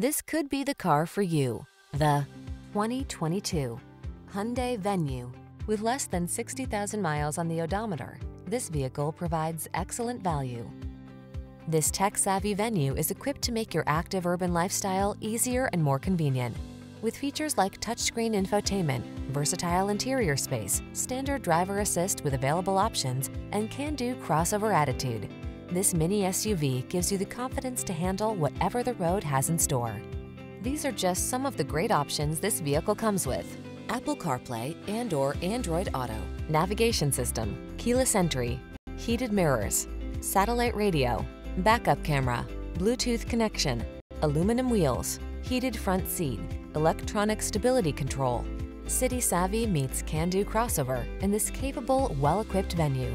This could be the car for you. The 2022 Hyundai Venue. With less than 60,000 miles on the odometer, this vehicle provides excellent value. This tech-savvy Venue is equipped to make your active urban lifestyle easier and more convenient. With features like touchscreen infotainment, versatile interior space, standard driver assist with available options, and can-do crossover attitude, this mini SUV gives you the confidence to handle whatever the road has in store. These are just some of the great options this vehicle comes with. Apple CarPlay and or Android Auto, navigation system, keyless entry, heated mirrors, satellite radio, backup camera, Bluetooth connection, aluminum wheels, heated front seat, electronic stability control. City savvy meets can-do crossover in this capable, well-equipped venue.